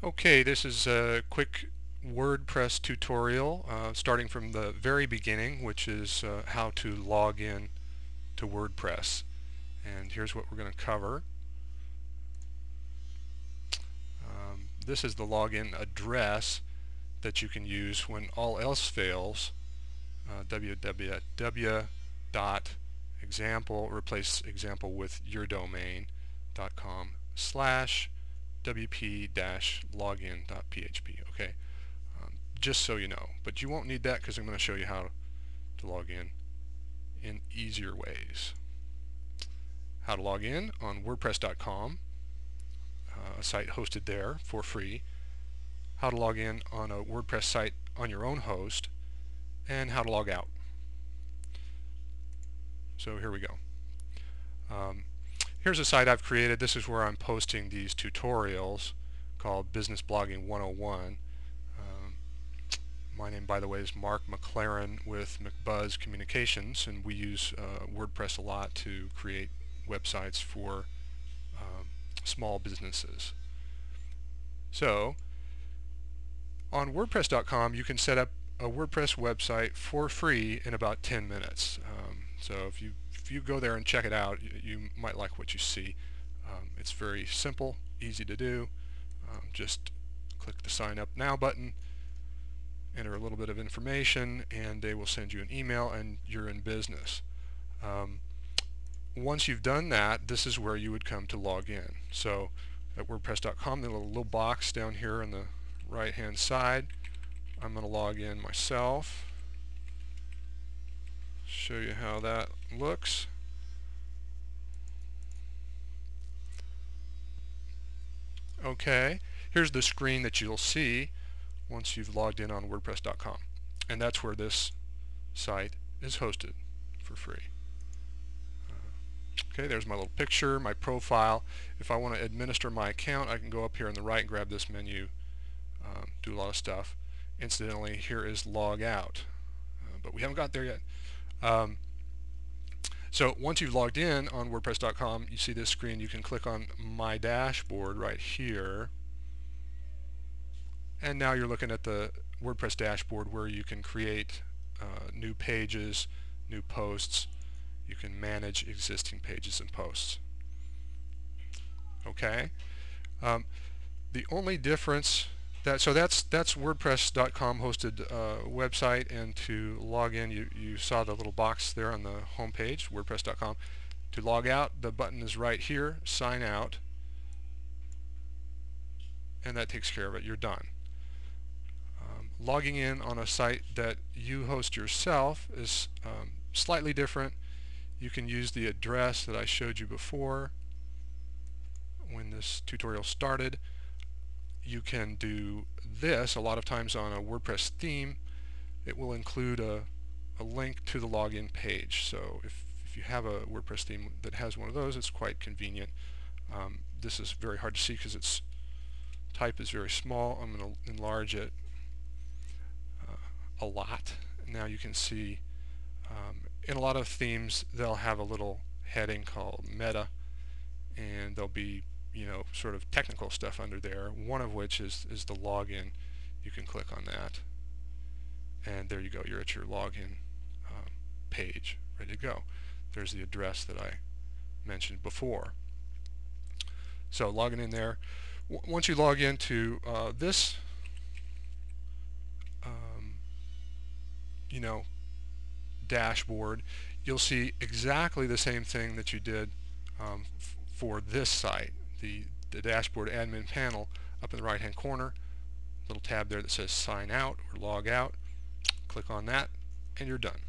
Okay, this is a quick WordPress tutorial uh, starting from the very beginning, which is uh, how to log in to WordPress. And here's what we're going to cover. Um, this is the login address that you can use when all else fails. Uh, www.example, replace example with your domain.com slash wp-login.php. Okay, um, just so you know. But you won't need that because I'm going to show you how to log in in easier ways. How to log in on WordPress.com, uh, a site hosted there for free. How to log in on a WordPress site on your own host, and how to log out. So here we go. Um, Here's a site I've created. This is where I'm posting these tutorials called Business Blogging 101. Um, my name, by the way, is Mark McLaren with McBuzz Communications, and we use uh, WordPress a lot to create websites for um, small businesses. So, on WordPress.com, you can set up a WordPress website for free in about 10 minutes. Um, so if you if you go there and check it out, you, you might like what you see. Um, it's very simple, easy to do. Um, just click the sign up now button, enter a little bit of information, and they will send you an email and you're in business. Um, once you've done that, this is where you would come to log in. So at WordPress.com, the little, little box down here on the right hand side, I'm going to log in myself show you how that looks. Okay, here's the screen that you'll see once you've logged in on WordPress.com. And that's where this site is hosted for free. Okay, there's my little picture, my profile. If I want to administer my account, I can go up here on the right and grab this menu, um, do a lot of stuff. Incidentally, here is log out. Uh, but we haven't got there yet. Um, so once you've logged in on WordPress.com, you see this screen. You can click on My Dashboard right here. And now you're looking at the WordPress dashboard where you can create uh, new pages, new posts. You can manage existing pages and posts. Okay. Um, the only difference that so that's that's WordPress.com hosted uh, website, and to log in, you you saw the little box there on the home page, WordPress.com. To log out, the button is right here, Sign Out, and that takes care of it. You're done. Um, logging in on a site that you host yourself is um, slightly different. You can use the address that I showed you before when this tutorial started you can do this a lot of times on a WordPress theme it will include a, a link to the login page. So if, if you have a WordPress theme that has one of those it's quite convenient. Um, this is very hard to see because its type is very small. I'm going to enlarge it uh, a lot. Now you can see um, in a lot of themes they'll have a little heading called meta and there'll be you know, sort of technical stuff under there, one of which is, is the login. You can click on that. And there you go, you're at your login um, page, ready to go. There's the address that I mentioned before. So logging in there. W once you log into uh, this, um, you know, dashboard, you'll see exactly the same thing that you did um, for this site the, the dashboard admin panel up in the right hand corner. Little tab there that says sign out or log out. Click on that and you're done